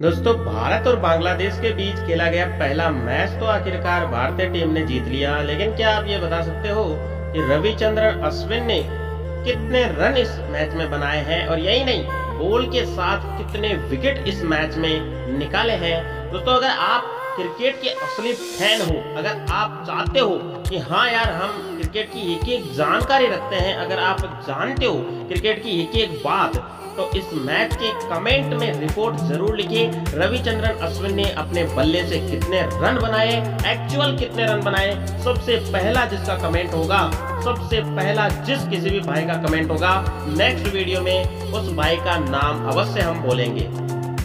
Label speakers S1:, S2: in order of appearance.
S1: दोस्तों, भारत और बांग्लादेश के बीच खेला गया पहला मैच तो आखिरकार भारतीय टीम ने जीत लिया। लेकिन क्या आप ये बता सकते हो कि रविचंद्रन अश्विन ने कितने रन इस मैच में बनाए हैं? और यही नहीं बॉल के साथ कितने विकेट इस मैच में निकाले हैं? दोस्तों, अगर आप क्रिकेट के असली फ़ैन हो, अगर आप चाहते हो कि हाँ यार, हम क्रिकेट की एक एक जानकारी रखते हैं, अगर आप जानते हो क्रिकेट की एक एक बात तो इस मैच के कमेंट में रिपोर्ट ज़रूर लिखिए। रविचंद्रन अश्विन ने अपने बल्ले से कितने रन बनाए एक्चुअल कितने रन बनाए, सबसे पहला जिसका कमेंट होगा, सबसे पहला जिस किसी भी भाई का कमेंट होगा नेक्स्ट वीडियो में उस भाई का नाम अवश्य हम बोलेंगे।